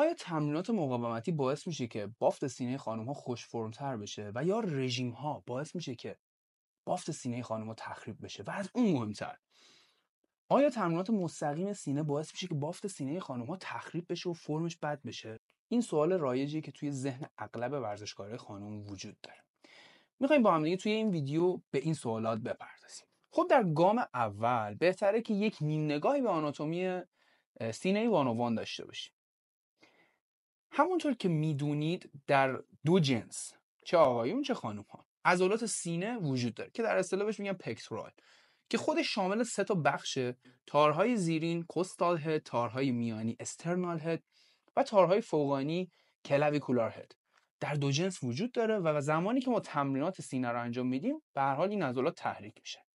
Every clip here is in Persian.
آیا تمرینات مقاومتی باعث میشه که بافت سینه خانم ها خوش فرمتر بشه و یا رژیم ها باعث میشه که بافت سینه خانم ها تخریب بشه و از اون مهمتر؟ آیا تمرینات مستقیم سینه باعث میشه که بافت سینه خانم ها تخریب بشه و فرمش بد بشه؟ این سوال رایجیه که توی ذهن اغلب ورزشکارای خانم وجود داره. می‌خوایم با هم توی این ویدیو به این سوالات بپردازیم. خب در گام اول بهتره که یک نیم نگاهی به آناتومی سینه وانوان داشته باشیم. همونطور که می‌دونید در دو جنس چه آقایون چه خانم ها عضلات سینه وجود داره که در اصطلاح بهش میگن پکترال که خودش شامل سه تا بخشه تارهای زیرین کوستال هد تارهای میانی استرنال هد و تارهای فوقانی کلاویکولار هد. در دو جنس وجود داره و زمانی که ما تمرینات سینه رو انجام میدیم به هر حال این عضلات تحریک میشه.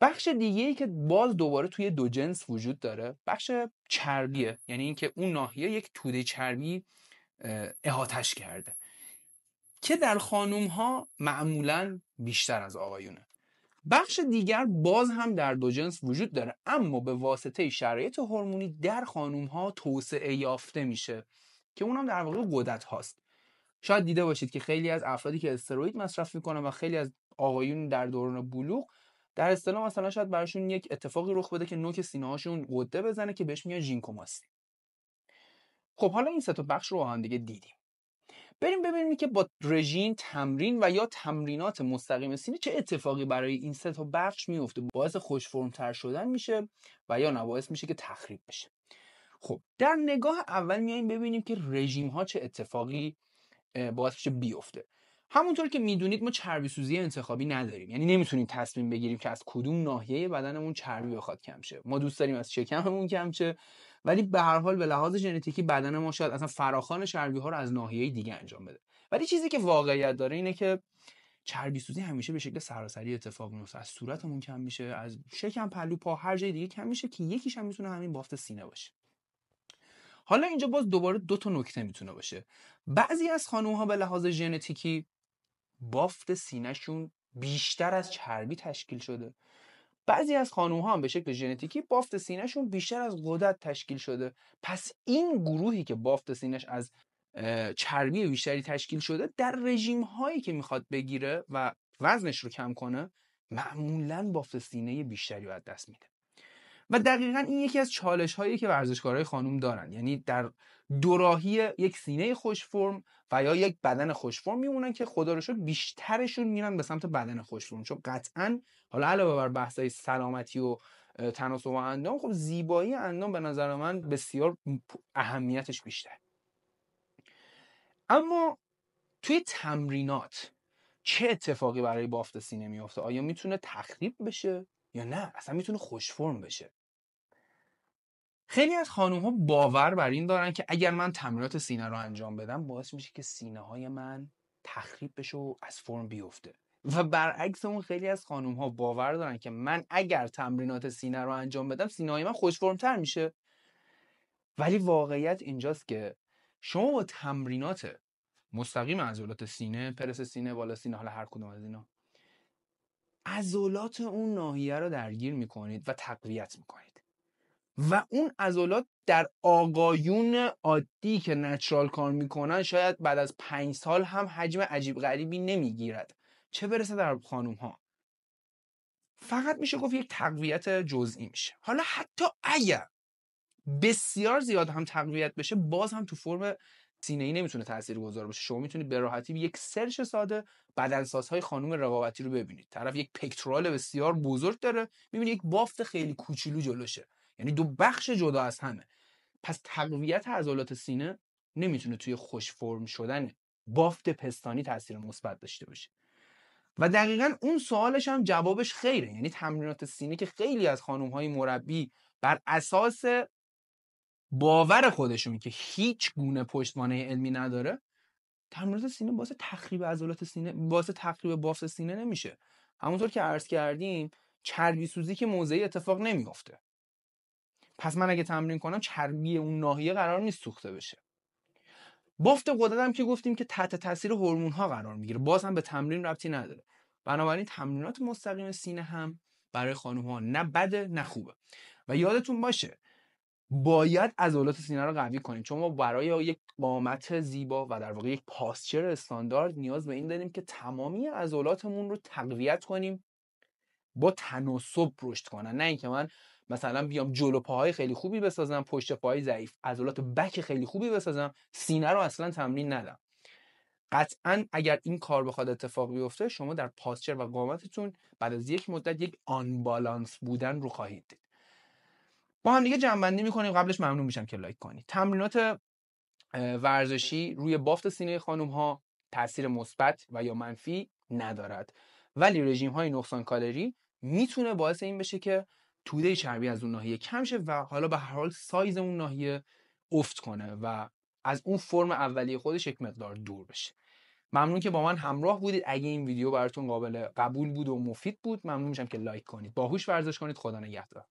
بخش دیگه ای که باز دوباره توی دو جنس وجود داره بخش چربیه. یعنی اینکه اون ناحیه یک توده چربی احاتش کرده. که در خانوم ها معمولا بیشتر از آقایونه. بخش دیگر باز هم در دو جنس وجود داره اما به واسطه شرایط هورمونی در خانوم ها توسعه یافته میشه که اونم در واقع قدرت هاست. شاید دیده باشید که خیلی از افرادی که استروید مصرف می‌کنن و خیلی از آقایون در دوران بلوغ در اصطلاح مثلا شاید براشون یک اتفاقی رخ بده که نوک سینه هاشون قده بزنه که بهش میگن ژینکوماستی خب حالا این سه تا بخش رو هم دیگه دیدیم. بریم ببینیم که با رژیم تمرین و یا تمرینات مستقیم سینه چه اتفاقی برای این سه تا بخش میفته باعث خوش تر شدن میشه و یا نه میشه که تخریب بشه. خب در نگاه اول میایم ببینیم که رژیم ها چه اتفاقی باعث میشه بیفته. همونطور که می‌دونید ما چربی سوزی انتخابی نداریم. یعنی نمی‌تونیم تصمیم بگیریم که از کدوم ناحیه بدنمون چربی بخواد کم شه. ما دوست داریم از شکممون کم شه ولی به هر حال به لحاظ ژنتیکی بدن ما شاید اصلا فراخان چربی ها رو از ناحیه دیگه انجام بده. ولی چیزی که واقعیت داره اینه که چربی سوزی همیشه به شکل سراسری اتفاق میفته از صورتمون کم میشه از شکم پلو پا هر جای دیگه کم میشه که یکیش هم می‌تونه همین بافت سینه باشه. حالا اینجا باز دوباره دو تا نکته می‌تونه باشه. بعضی از خانوم ها به لحاظ ژنتیکی بافت سینهشون بیشتر از چربی تشکیل شده. بعضی از خانوم ها هم به شکل ژنتیکی بافت سینهشون بیشتر از قدرت تشکیل شده. پس این گروهی که بافت سینهش از چربی بیشتری تشکیل شده در رژیم هایی که می‌خواد بگیره و وزنش رو کم کنه معمولا بافت سینه بیشتری از دست میده. و دقیقا این یکی از چالش هایی که ورزشکارهای خانوم دارن. یعنی در دوراهی یک سینه خوش فرم و یا یک بدن خوش فرم میمونن که خدا رو بیشترشون میرن به سمت بدن خوش فرم چون قطعا حالا علاوه بر بحثای سلامتی و تناسب اندام خب زیبایی اندام به نظر من بسیار اهمیتش بیشتر. اما توی تمرینات چه اتفاقی برای بافت سینه میفته آیا می‌تونه تخریب بشه؟ یا نه؟ اصلا می‌تونه خوش فرم بشه. خیلی از خانوم ها باور بر این دارن که اگر من تمرینات سینه رو انجام بدم باعث میشه که سینه های من تخریب بشه و از فرم بیفته. و برعکس اون خیلی از خانوم ها باور دارن که من اگر تمرینات سینه رو انجام بدم سینه های من خوش تر میشه. ولی واقعیت اینجاست که شما با تمرینات مستقیم عضلات سینه پرس سینه بالا سینه حالا هر کدوم از اینا عضلات اون ناحیه رو درگیر می‌کنید و تقویت می‌کنید. و اون عضلات در آقایون عادی که نچرال کار می‌کنن شاید بعد از پنج سال هم حجم عجیب غریبی نمی‌گیرد. چه برسه در خانوم ها فقط میشه گفت یک تقویت جزئی میشه. حالا حتی اگر بسیار زیاد هم تقویت بشه باز هم تو فرم سینه ای نمی‌تونه تاثیر گذار باشه. شما می‌تونید به راحتی یک سرچ ساده بدنسازهای خانم رقابتی رو ببینید. طرف یک پکترال بسیار بزرگ داره می‌بینید یک بافت خیلی کوچولو جلوشه. یعنی دو بخش جدا از همه. پس تقویت عضلات سینه نمی‌تونه توی خوش فرم شدن بافت پستانی تاثیر مثبت داشته باشه. و دقیقا اون سوالش هم جوابش خیره. یعنی تمرینات سینه که خیلی از خانم های مربی بر اساس باور خودشون که هیچ گونه پشتوانه علمی نداره تمرینات سینه باعث تخریب عضلات سینه باعث تخریب بافت سینه نمیشه. همونطور که عرض کردیم چربی سوزی که موضعی اتفاق نمیافته. پس من اگه تمرین کنم چربی اون ناحیه قرار نیست سوخته بشه. بافت قدرت هم که گفتیم که تحت تاثیر هورمون ها قرار می‌گیره. باز هم به تمرین ربطی نداره. بنابراین تمرینات مستقیم سینه هم برای خانم ها نه بده نه خوبه. و یادتون باشه باید عضلات سینه رو قوی کنیم. چون ما برای یک قامت زیبا و در واقع یک پاسچر استاندارد نیاز به این داریم که تمامی عضلاتمون رو تقویت کنیم با تناسب رشد کنن. نه اینکه من مثلا بیام جلو پاهای خیلی خوبی بسازم پشت پای ضعیف عضلات بک خیلی خوبی بسازم سینه رو اصلا تمرین ندم. قطعا اگر این کار بخواد اتفاق بیفته شما در پاسچر و قامتتون بعد از یک مدت یک آن بالانس بودن رو خواهید دید. با هم دیگه جنبندی می‌کنیم قبلش ممنون میشم که لایک کنید. تمرینات ورزشی روی بافت سینه خانم ها تاثیر مثبت و یا منفی ندارد. ولی رژیم های نقصان کالری می‌تونه باعث این بشه که توده چربی از اون ناحیه کم شه و حالا به هر حال سایز اون ناحیه افت کنه و از اون فرم اولیه خودش یک مقدار دور بشه. ممنون که با من همراه بودید. اگه این ویدیو براتون قابل قبول بود و مفید بود ممنون میشم که لایک کنید. باهوش ورزش کنید. خدا نگهدار.